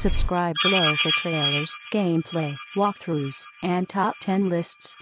Subscribe below for trailers, gameplay, walkthroughs, and top 10 lists.